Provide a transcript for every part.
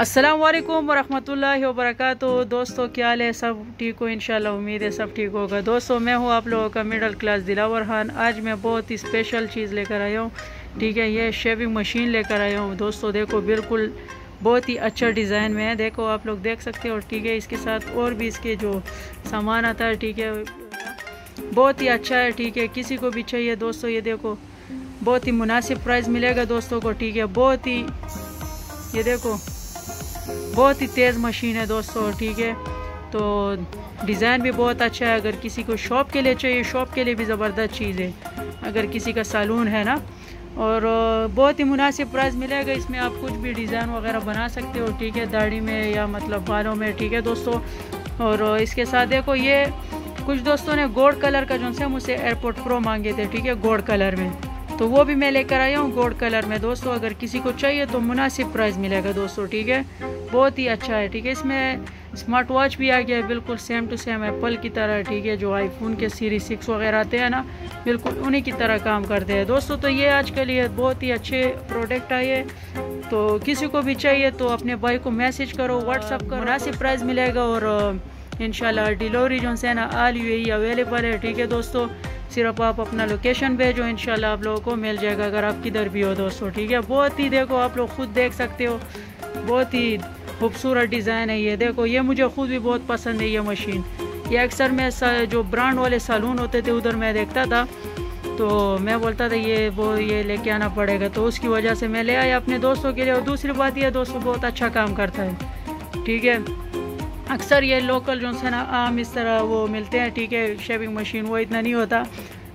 अस्सलाम वालेकुम वरहमतुल्लाहि वबरकातुहू। दोस्तों, क्या हाल है? सब ठीक हो? इंशाल्लाह उम्मीद है सब ठीक होगा। दोस्तों, मैं हूँ आप लोगों का मिडिल क्लास दिलावर खान। आज मैं बहुत ही स्पेशल चीज़ लेकर आया हूँ। ठीक है, ये शेविंग मशीन लेकर आया हूँ। दोस्तों, देखो, बिल्कुल बहुत ही अच्छा डिज़ाइन में है। देखो, आप लोग देख सकते हो। ठीक है, इसके साथ और भी इसके जो सामान आता है, ठीक है, बहुत ही अच्छा है, ठीक है। किसी को भी चाहिए, दोस्तों, ये देखो, बहुत ही मुनासिब प्राइस मिलेगा दोस्तों को। ठीक है, बहुत ही, ये देखो बहुत ही तेज़ मशीन है दोस्तों ठीक है। तो डिज़ाइन भी बहुत अच्छा है, अगर किसी को शॉप के लिए चाहिए, शॉप के लिए भी ज़बरदस्त चीज़ है, अगर किसी का सैलून है ना। और बहुत ही मुनासिब प्राइस मिलेगा, इसमें आप कुछ भी डिज़ाइन वगैरह बना सकते हो, ठीक है, दाढ़ी में या मतलब बालों में, ठीक है दोस्तों। और इसके साथ देखो, ये कुछ दोस्तों ने गोल्ड कलर का, जो है मुझसे एयरपोर्ट प्रो मांगे थे, ठीक है, गोल्ड कलर में। तो वो भी मैं लेकर आया हूँ गोल्ड कलर में। दोस्तों, अगर किसी को चाहिए तो मुनासिब प्राइस मिलेगा दोस्तों, ठीक है? बहुत ही अच्छा है, ठीक है? इसमें स्मार्ट वॉच भी आ गया है, बिल्कुल सेम टू सेम एप्पल की तरह, ठीक है? जो आईफोन के सीरीज़ सिक्स वगैरह आते हैं ना, बिल्कुल उन्हीं की तरह काम करते हैं। दोस्तों तो ये आजकल ये बहुत ही अच्छे प्रोडक्ट आए तो किसी को भी चाहिए तो अपने भाई को मैसेज करो व्हाट्सअप करो, मुनासिब प्राइस मिलेगा और इन डिलीवरी जो है ना आल यू अवेलेबल है, ठीक है दोस्तों? सिर्फ़ आप अपना लोकेशन भेजो इन आप लोगों को मिल जाएगा अगर आप किधर भी हो दोस्तों, ठीक है? बहुत ही देखो, आप लोग खुद देख सकते हो। बहुत ही खूबसूरत डिज़ाइन है ये। देखो, ये मुझे खुद भी बहुत पसंद है ये मशीन ये अक्सर मैं जो ब्रांड वाले सैलून होते थे, उधर मैं देखता था। तो मैं बोलता था, ये वो, ये लेके आना पड़ेगा। तो उसकी वजह से मैं ले आया अपने दोस्तों के लिए और दूसरी बात, ये दोस्तों बहुत अच्छा काम करता है। ठीक है? अक्सर ये लोकल जो है ना, आम इस तरह वो मिलते हैं, ठीक है शेविंग मशीन वो इतना नहीं होता।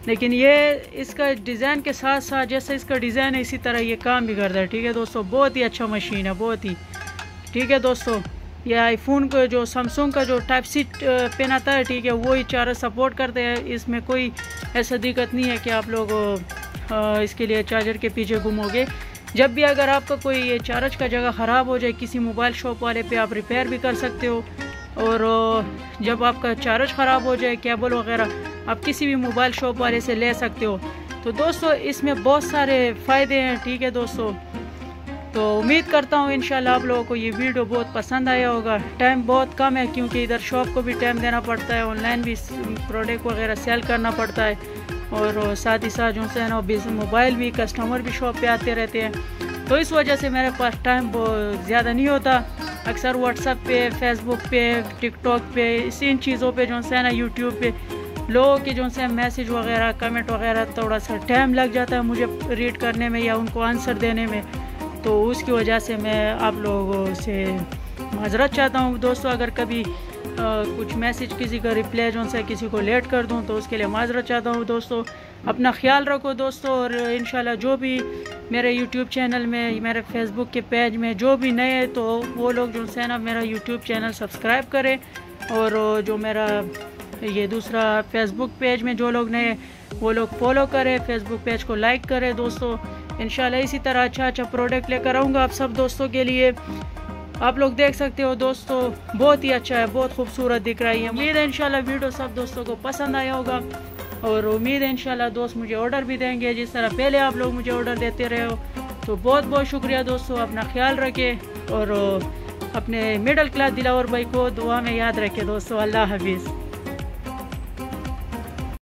लेकिन ये इसका डिज़ाइन के साथ साथ जैसे इसका डिज़ाइन है, इसी तरह ये काम भी करता है, ठीक है, दोस्तों। बहुत ही अच्छा मशीन है, बहुत ही। ठीक है, दोस्तों, ये आईफोन को जो सैमसंग का जो टाइप सी पेन आता है, ठीक है वो ही चार सपोर्ट करते हैं। इसमें कोई ऐसा दिक्कत नहीं है कि आप लोग इसके लिए चार्जर के पीछे घूमोगे। जब भी अगर आपका कोई ये चार्ज का जगह ख़राब हो जाए, किसी मोबाइल शॉप वाले पे आप रिपेयर भी कर सकते हो। और जब आपका चार्ज ख़राब हो जाए, केबल वगैरह, आप किसी भी मोबाइल शॉप वाले से ले सकते हो। तो दोस्तों, इसमें बहुत सारे फ़ायदे हैं, ठीक है दोस्तों? तो उम्मीद करता हूँ, इंशाल्लाह आप लोगों को ये वीडियो बहुत पसंद आया होगा। टाइम बहुत कम है, क्योंकि इधर शॉप को भी टाइम देना पड़ता है, ऑनलाइन भी प्रोडक्ट वगैरह सेल करना पड़ता है। और साथ ही साथ जो है ना मोबाइल भी, कस्टमर भी शॉप पे आते रहते हैं। तो इस वजह से मेरे पास टाइम ज़्यादा नहीं होता। अक्सर व्हाट्सअप पे फेसबुक पे टिकटॉक पे, इसी इन चीज़ों पे जो है ना यूट्यूब पे, लोगों के जो है मैसेज वगैरह कमेंट वगैरह थोड़ा सा टाइम लग जाता है मुझे रीड करने में या उनको आंसर देने में। तो उसकी वजह से मैं आप लोगों से माजरत चाहता हूँ। दोस्तों, अगर कभी कुछ मैसेज किसी का रिप्लाई जो है किसी को लेट कर दूँ तो उसके लिए माजरत चाहता हूँ दोस्तों। अपना ख्याल रखो दोस्तों और इन जो भी मेरे यूट्यूब चैनल में, मेरे फेसबुक के पेज में जो भी नए हैं तो वो लोग जो है ना मेरा यूट्यूब चैनल सब्सक्राइब करें और जो मेरा ये दूसरा फेसबुक पेज में जो लोग नए वो लोग फॉलो करें फेसबुक पेज को लाइक करें दोस्तों। इन इसी तरह अच्छा अच्छा प्रोडक्ट लेकर आऊँगा आप सब दोस्तों के लिए। आप लोग देख सकते हो दोस्तों, बहुत ही अच्छा है, बहुत खूबसूरत दिख रही है उम्मीद है इनशाला वीडियो सब दोस्तों को पसंद आया होगा। और उम्मीद है इनशाला दोस्त मुझे ऑर्डर भी देंगे, जिस तरह पहले आप लोग मुझे ऑर्डर देते रहे हो। तो बहुत बहुत शुक्रिया दोस्तों, अपना ख्याल रखें और अपने मिडल क्लास दिलावर भाई को दुआ में याद रखें दोस्तों, अल्लाह हाफिज़।